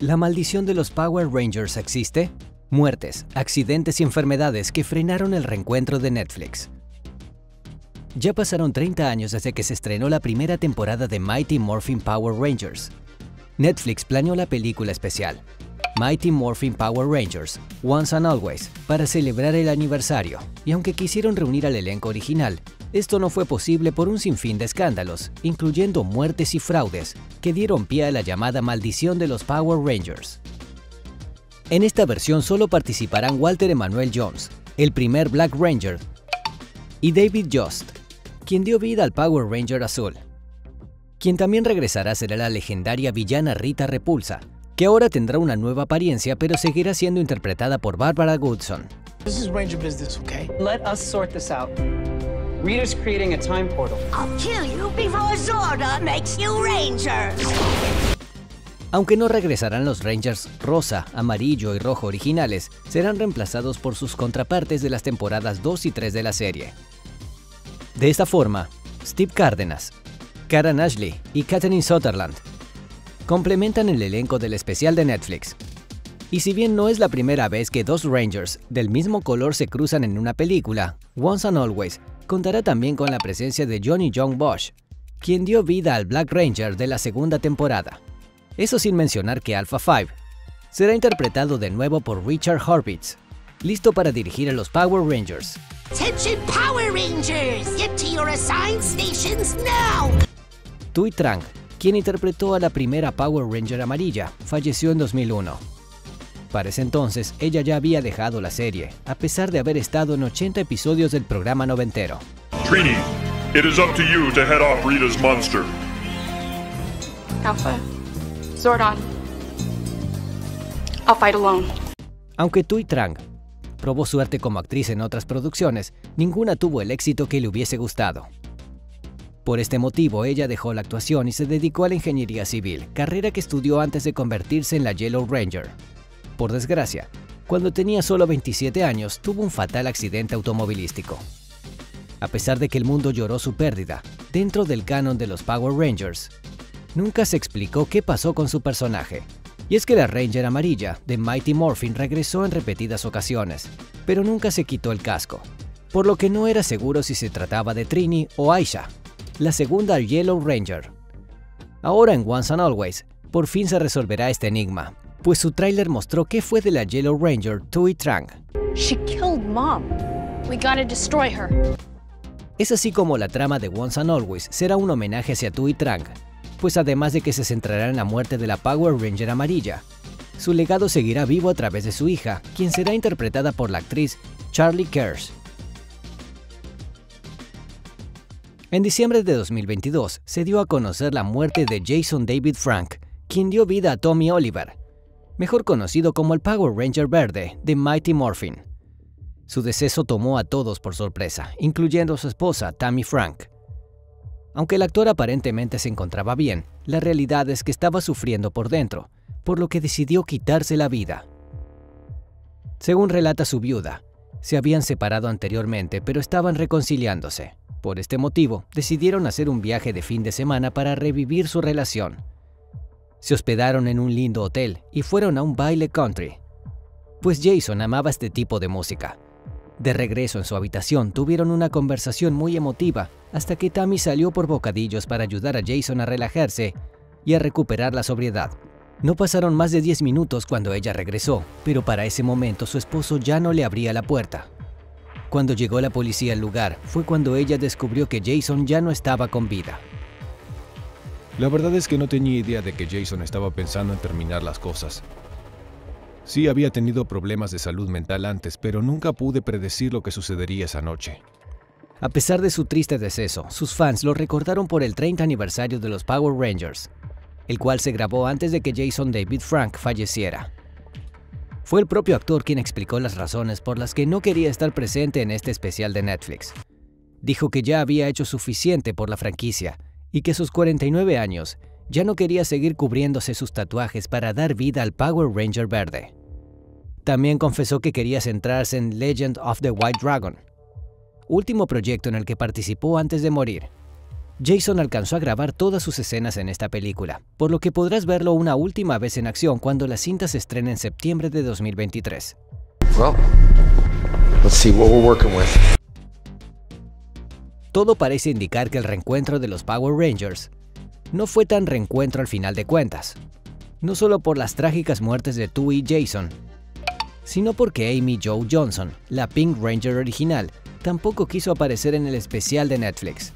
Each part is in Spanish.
¿La maldición de los Power Rangers existe? Muertes, accidentes y enfermedades que frenaron el reencuentro de Netflix. Ya pasaron 30 años desde que se estrenó la primera temporada de Mighty Morphin Power Rangers. Netflix planeó la película especial, Mighty Morphin Power Rangers, Once and Always, para celebrar el aniversario, y aunque quisieron reunir al elenco original, esto no fue posible por un sinfín de escándalos, incluyendo muertes y fraudes, que dieron pie a la llamada maldición de los Power Rangers. En esta versión solo participarán Walter Emmanuel Jones, el primer Black Ranger, y David Just, quien dio vida al Power Ranger azul. Quien también regresará será la legendaria villana Rita Repulsa, que ahora tendrá una nueva apariencia pero seguirá siendo interpretada por Barbara Goodson. This is Ranger business, okay? Let us sort this out. Rita's creating a time portal. I'll kill you before Zorda makes you Rangers. Aunque no regresarán los Rangers rosa, amarillo y rojo originales, serán reemplazados por sus contrapartes de las temporadas 2 y 3 de la serie. De esta forma, Steve Cárdenas, Karen Ashley y Katherine Sutherland complementan el elenco del especial de Netflix. Y si bien no es la primera vez que dos Rangers del mismo color se cruzan en una película, Once and Always contará también con la presencia de Johnny John Bosch, quien dio vida al Black Ranger de la segunda temporada. Eso sin mencionar que Alpha 5 será interpretado de nuevo por Richard Horvitz, listo para dirigir a los Power Rangers. Power Rangers! Get to your assigned stations now! Tui Trang, quien interpretó a la primera Power Ranger amarilla, falleció en 2001. Para ese entonces, ella ya había dejado la serie, a pesar de haber estado en 80 episodios del programa noventero. Trini, it is up to you to head off Rita's monster. Alpha. Zordon. I'll fight alone. Aunque Tui Trang probó suerte como actriz en otras producciones, ninguna tuvo el éxito que le hubiese gustado. Por este motivo, ella dejó la actuación y se dedicó a la ingeniería civil, carrera que estudió antes de convertirse en la Yellow Ranger. Por desgracia, cuando tenía solo 27 años, tuvo un fatal accidente automovilístico. A pesar de que el mundo lloró su pérdida, dentro del canon de los Power Rangers, nunca se explicó qué pasó con su personaje. Y es que la Ranger amarilla de Mighty Morphin regresó en repetidas ocasiones, pero nunca se quitó el casco, por lo que no era seguro si se trataba de Trini o Aisha, la segunda Yellow Ranger. Ahora en Once and Always, por fin se resolverá este enigma, pues su tráiler mostró qué fue de la Yellow Ranger Tui Trang. She killed Mom. We gotta destroy her. Es así como la trama de Once and Always será un homenaje hacia Tui Trang, pues además de que se centrará en la muerte de la Power Ranger amarilla, su legado seguirá vivo a través de su hija, quien será interpretada por la actriz Charlie Kers. En diciembre de 2022 se dio a conocer la muerte de Jason David Frank, quien dio vida a Tommy Oliver, mejor conocido como el Power Ranger verde de Mighty Morphin. Su deceso tomó a todos por sorpresa, incluyendo a su esposa, Tammy Frank. Aunque el actor aparentemente se encontraba bien, la realidad es que estaba sufriendo por dentro, por lo que decidió quitarse la vida. Según relata su viuda, se habían separado anteriormente, pero estaban reconciliándose. Por este motivo, decidieron hacer un viaje de fin de semana para revivir su relación. Se hospedaron en un lindo hotel y fueron a un baile country, pues Jason amaba este tipo de música. De regreso en su habitación tuvieron una conversación muy emotiva hasta que Tammy salió por bocadillos para ayudar a Jason a relajarse y a recuperar la sobriedad. No pasaron más de 10 minutos cuando ella regresó, pero para ese momento su esposo ya no le abría la puerta. Cuando llegó la policía al lugar fue cuando ella descubrió que Jason ya no estaba con vida. La verdad es que no tenía idea de que Jason estaba pensando en terminar las cosas. Sí había tenido problemas de salud mental antes, pero nunca pude predecir lo que sucedería esa noche. A pesar de su triste deceso, sus fans lo recordaron por el 30 aniversario de los Power Rangers, el cual se grabó antes de que Jason David Frank falleciera. Fue el propio actor quien explicó las razones por las que no quería estar presente en este especial de Netflix. Dijo que ya había hecho suficiente por la franquicia y que sus 49 años ya no quería seguir cubriéndose sus tatuajes para dar vida al Power Ranger verde. También confesó que quería centrarse en Legend of the White Dragon, último proyecto en el que participó antes de morir. Jason alcanzó a grabar todas sus escenas en esta película, por lo que podrás verlo una última vez en acción cuando la cinta se estrene en septiembre de 2023. Well, let's see what we're working with. Todo parece indicar que el reencuentro de los Power Rangers no fue tan reencuentro al final de cuentas, no solo por las trágicas muertes de Tui y Jason, sino porque Amy Joe Johnson, la Pink Ranger original, tampoco quiso aparecer en el especial de Netflix.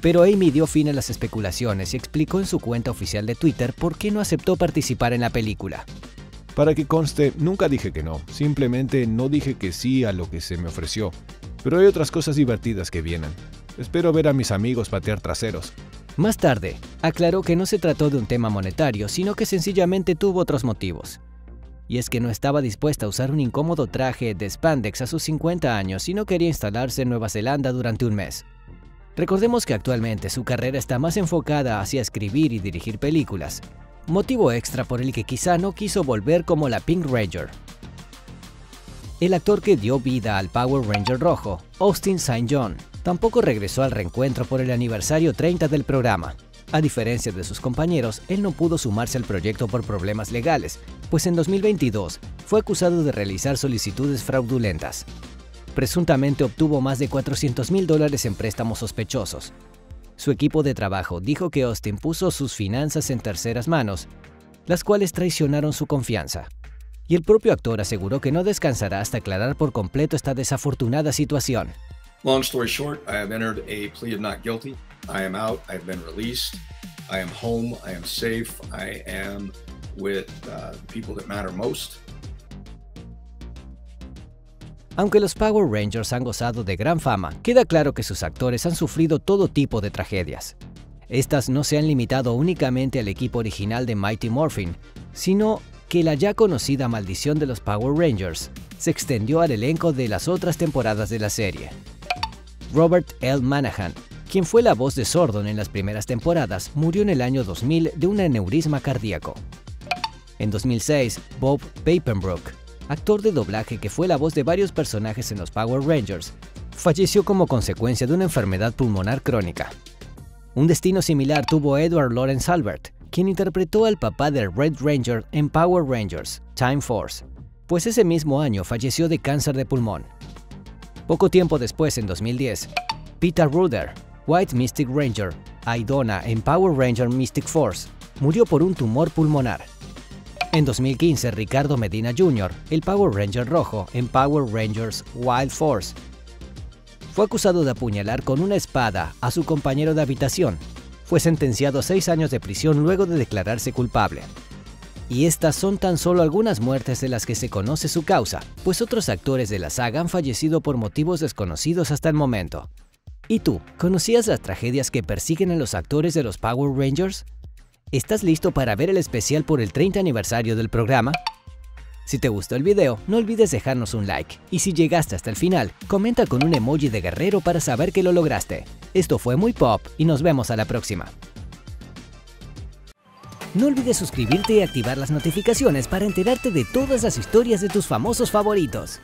Pero Amy dio fin a las especulaciones y explicó en su cuenta oficial de Twitter por qué no aceptó participar en la película. Para que conste, nunca dije que no, simplemente no dije que sí a lo que se me ofreció. Pero hay otras cosas divertidas que vienen. Espero ver a mis amigos patear traseros. Más tarde, aclaró que no se trató de un tema monetario, sino que sencillamente tuvo otros motivos. Y es que no estaba dispuesta a usar un incómodo traje de spandex a sus 50 años y no quería instalarse en Nueva Zelanda durante un mes. Recordemos que actualmente su carrera está más enfocada hacia escribir y dirigir películas, motivo extra por el que quizá no quiso volver como la Pink Ranger. El actor que dio vida al Power Ranger rojo, Austin St. John, tampoco regresó al reencuentro por el aniversario 30 del programa. A diferencia de sus compañeros, él no pudo sumarse al proyecto por problemas legales, pues en 2022 fue acusado de realizar solicitudes fraudulentas presuntamente obtuvo más de 400 mil dólares en préstamos sospechosos. Su equipo de trabajo dijo que Austin puso sus finanzas en terceras manos, las cuales traicionaron su confianza. Y el propio actor aseguró que no descansará hasta aclarar por completo esta desafortunada situación. Long story short, I have entered a plea of not guilty. I am out. I have been released. I am home. I am safe. I am with uh, the people that matter most. Aunque los Power Rangers han gozado de gran fama, queda claro que sus actores han sufrido todo tipo de tragedias. Estas no se han limitado únicamente al equipo original de Mighty Morphin, sino que la ya conocida maldición de los Power Rangers se extendió al elenco de las otras temporadas de la serie. Robert L. Manahan, quien fue la voz de Sordon en las primeras temporadas, murió en el año 2000 de un aneurisma cardíaco. En 2006, Bob Papenbrook, actor de doblaje que fue la voz de varios personajes en los Power Rangers, falleció como consecuencia de una enfermedad pulmonar crónica. Un destino similar tuvo Edward Lawrence Albert, quien interpretó al papá de Red Ranger en Power Rangers, Time Force, pues ese mismo año falleció de cáncer de pulmón. Poco tiempo después, en 2010, Peter Ruder, White Mystic Ranger, Aidona en Power Ranger Mystic Force, murió por un tumor pulmonar. En 2015, Ricardo Medina Jr., el Power Ranger rojo en Power Rangers Wild Force, fue acusado de apuñalar con una espada a su compañero de habitación. Fue sentenciado a seis años de prisión luego de declararse culpable. Y estas son tan solo algunas muertes de las que se conoce su causa, pues otros actores de la saga han fallecido por motivos desconocidos hasta el momento. ¿Y tú, conocías las tragedias que persiguen a los actores de los Power Rangers? ¿Estás listo para ver el especial por el 30 aniversario del programa? Si te gustó el video, no olvides dejarnos un like. Y si llegaste hasta el final, comenta con un emoji de guerrero para saber que lo lograste. Esto fue Muy Pop y nos vemos a la próxima. No olvides suscribirte y activar las notificaciones para enterarte de todas las historias de tus famosos favoritos.